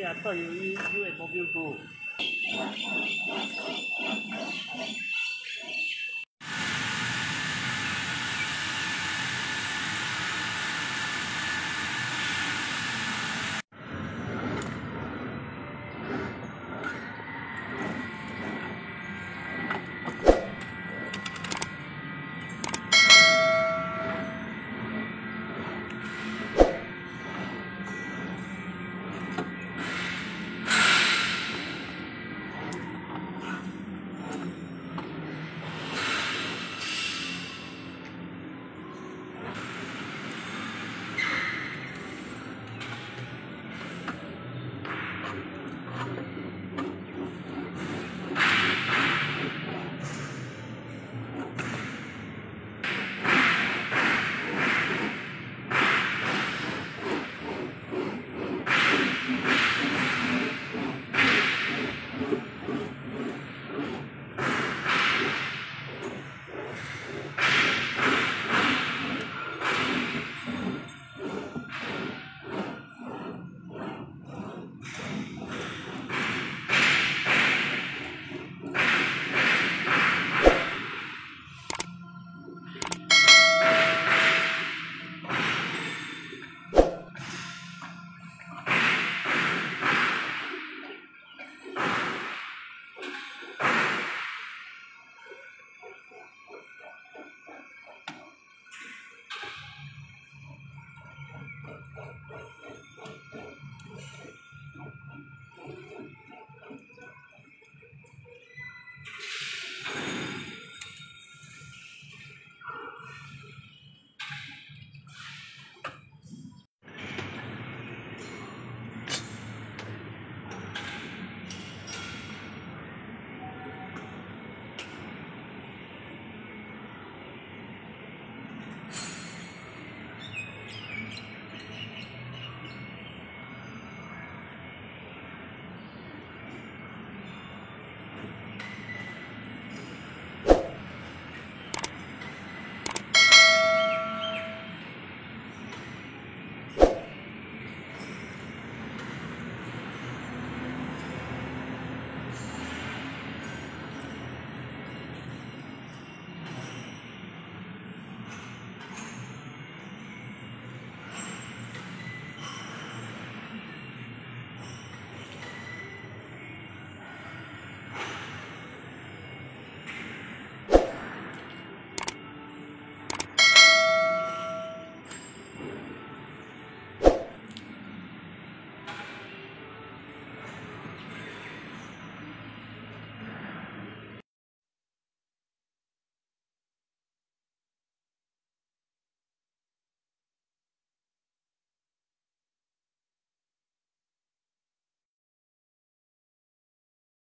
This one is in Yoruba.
I thought you you, you and Mobile Go.